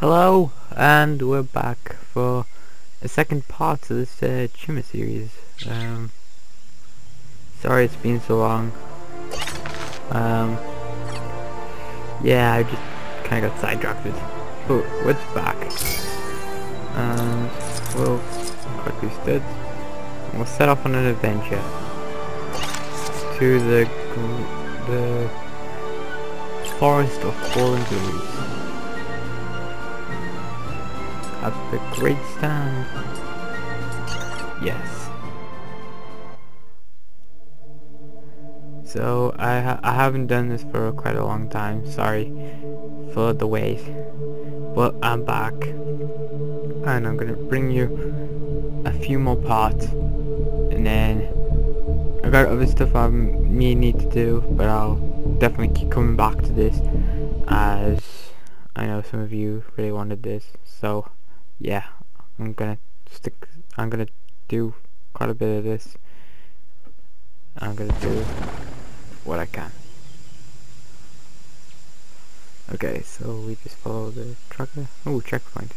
Hello, and we're back for the second part of this uh, Chima series. Um, sorry it's been so long. Um, yeah, I just kind of got sidetracked. But we're back. And we'll quickly stood. We'll set off on an adventure to the the forest of fallen leaves at the Great Stand. Yes. So I ha I haven't done this for quite a long time. Sorry for the wait, but I'm back, and I'm gonna bring you a few more parts, and then I got other stuff I may need to do, but I'll definitely keep coming back to this as I know some of you really wanted this. So yeah, I'm gonna stick, I'm gonna do quite a bit of this. I'm gonna do what I can. Okay, so we just follow the tracker. Oh, checkpoint.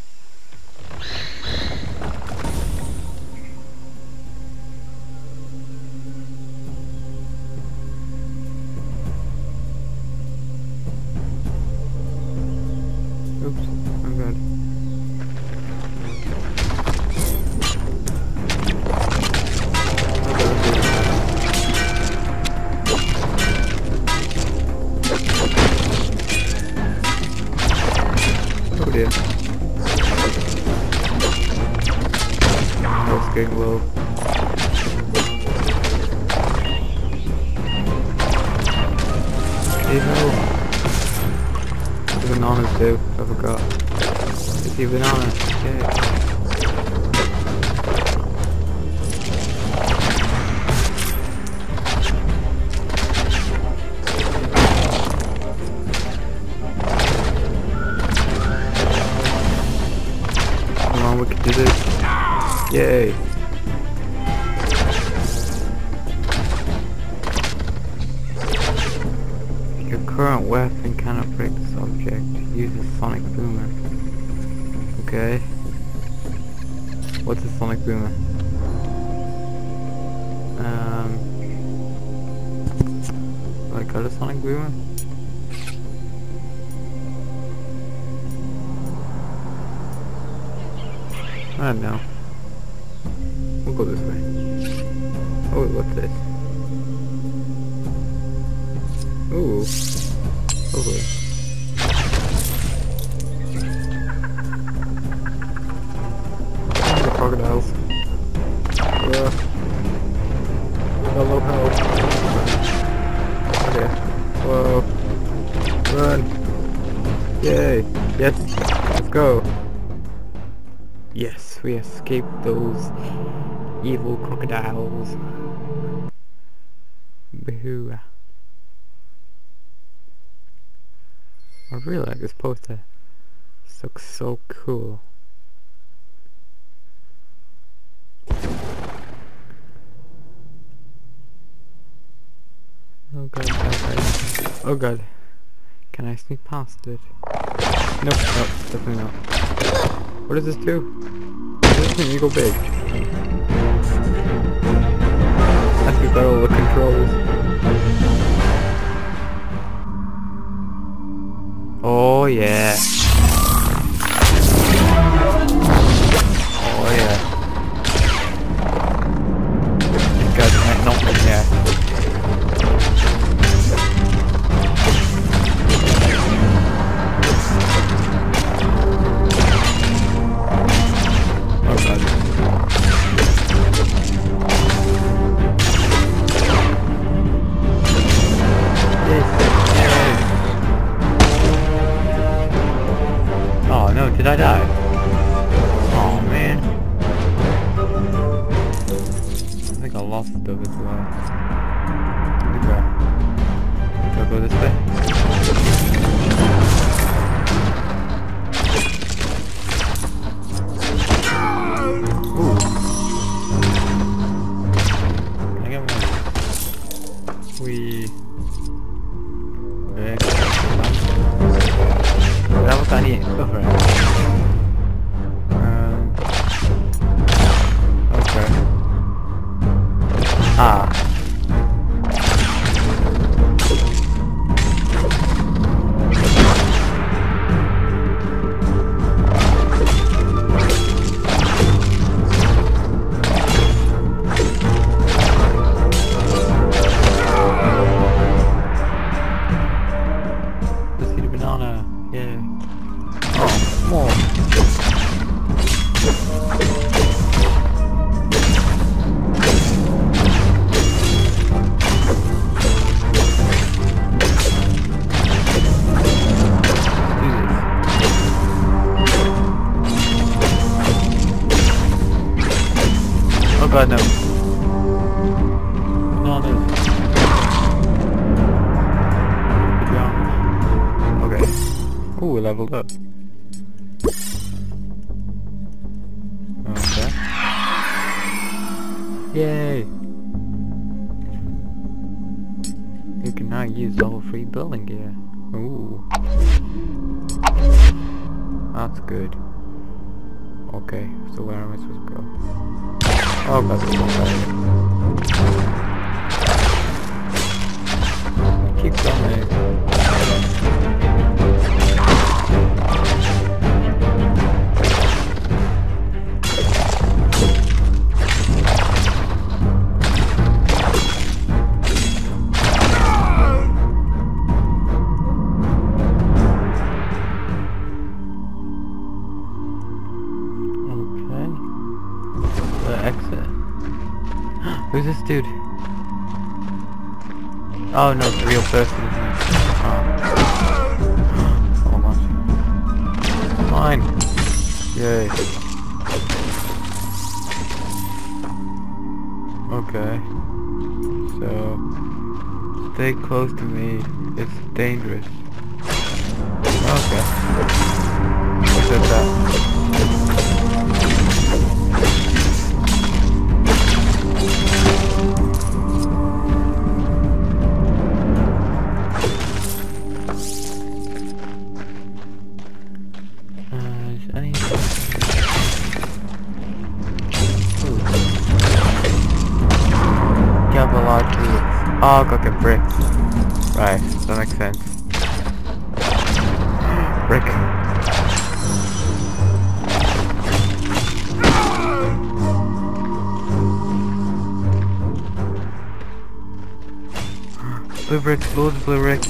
Ho! The bananas too, I forgot. He a banana? Current weapon cannot break this object. Use a sonic boomer. Okay. What's a sonic boomer? Um. I got a sonic boomer? I don't know. We'll go this way. Oh, wait, what's this? Yes, we escaped those evil crocodiles. Boo. I really like this poster. This looks so cool. Oh god, god, god. Oh god. Can I sneak past it? Nope, nope, definitely not. What does this do? This mean you go big. I think got all the controls. Oh yeah. God, no. Pajamas. Okay. Ooh, we leveled up. Uh. Okay. Yay! You can now use whole free building gear. Ooh. That's good. Okay, so where am I supposed to go? Oh, way. Keep going. Dude? Oh no, it's real person, isn't it? Oh. Fine. Yay. Okay. So, stay close to me. It's dangerous. Okay. Said that? Ah, oh, go get bricks. Right, that makes sense. Brick. Blue bricks, loads of blue bricks.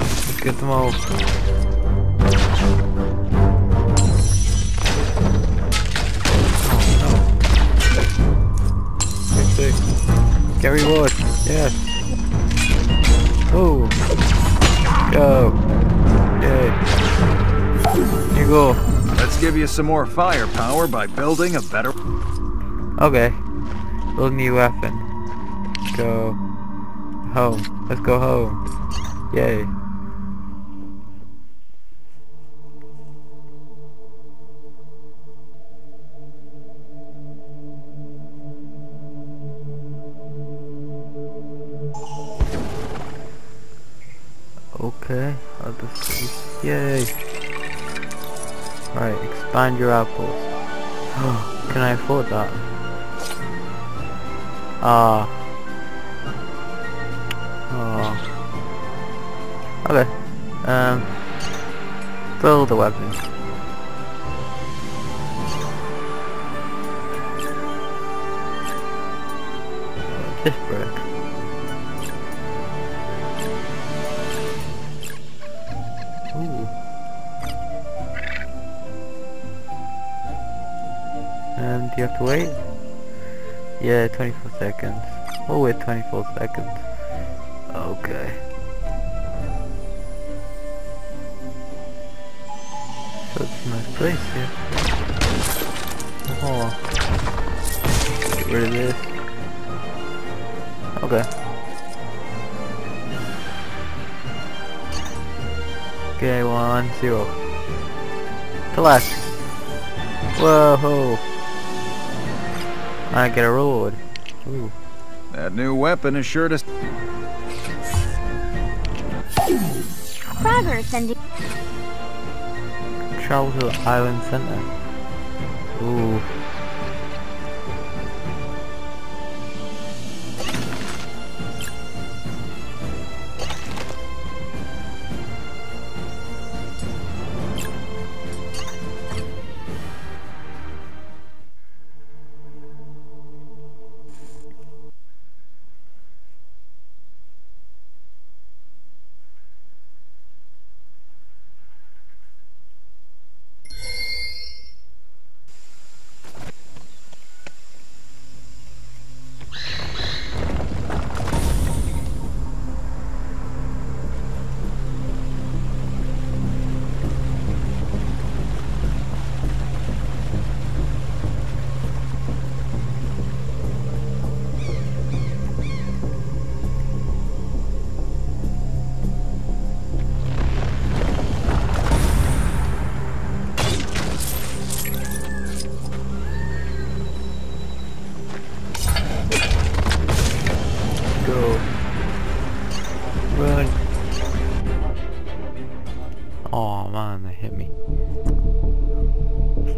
Let's get them all. Get reward. Yes. Oh. Go. Yay. You go. Let's give you some more firepower by building a better... Okay. Build new weapon. Go. Home. Let's go home. Yay. Yay! Right, expand your apples. Can I afford that? Ah. Oh. Okay. Um. Build a weapon. This brick. You have to wait? Yeah, 24 seconds. We'll wait 24 seconds. Okay. So it's a nice place here. Oh. Get rid of this. Okay. Okay, one, zero. Collect. Whoa! I get a reward. Ooh. That new weapon is sure to... Progress and Travel to island center. Ooh.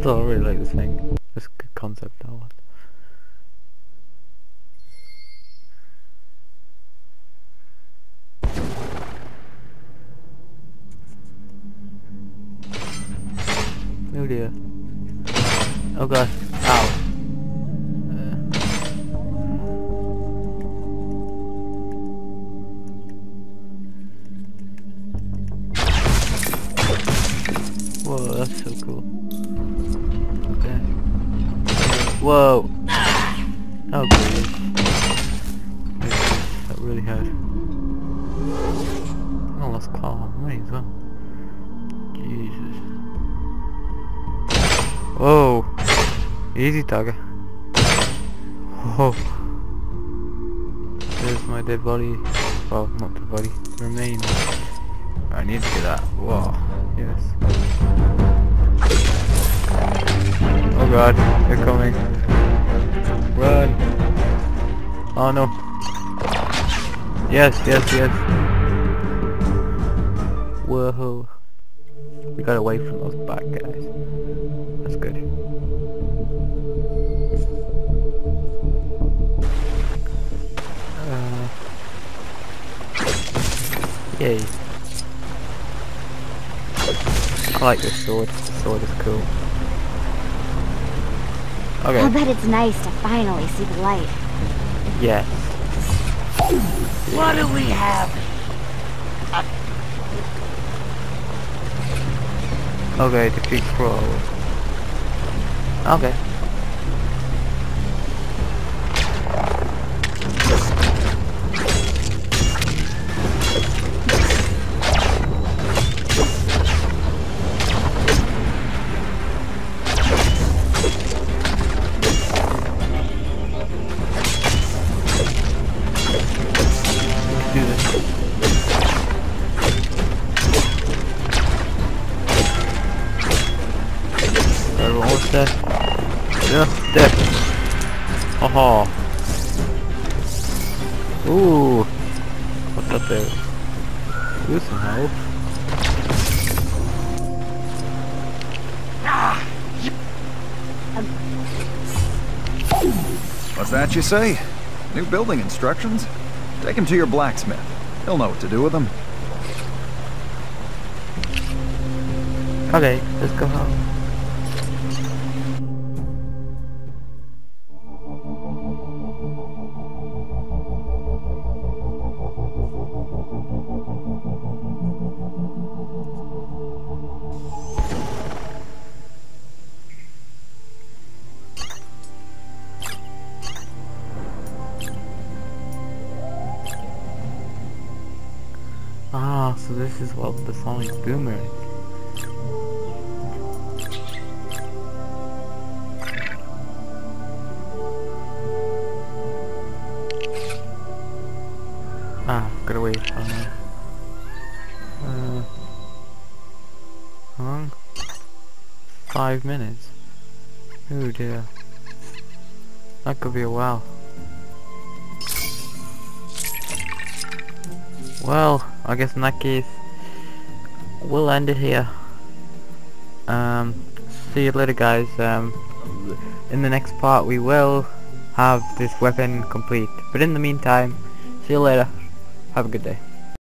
Still, I really like this thing. This good concept I want. Oh dear. Oh god. Really hurt. I lost claw on me as well. Jesus. Whoa! Easy, Tiger. Oh. There's my dead body. Well, not dead body. Remains. I need to get that. Whoa. Yes. Oh god, they're coming. Run! Oh no. Yes, yes, yes. Whoa. We got away from those bad guys. That's good. Uh, yay. I like this sword. The sword is cool. Okay. I bet it's nice to finally see the light. Yes. What do we have? Okay, defeat Crow. Okay. What's that you say? New building instructions? Take him to your blacksmith. He'll know what to do with them. Okay, let's go home. This is what the boomer is. Ah, gotta wait. Uh, how long? Five minutes. Oh dear. That could be a while. Well, I guess in that case, we'll end it here. Um, see you later guys. Um, in the next part we will have this weapon complete. But in the meantime, see you later. Have a good day.